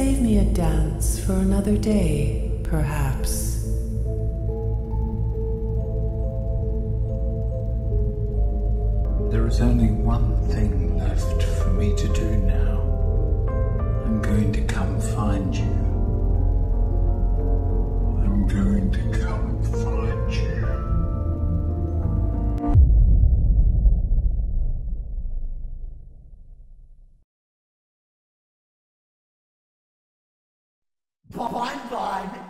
That's for another day, perhaps. There is only one thing left for me to do Bon Bon!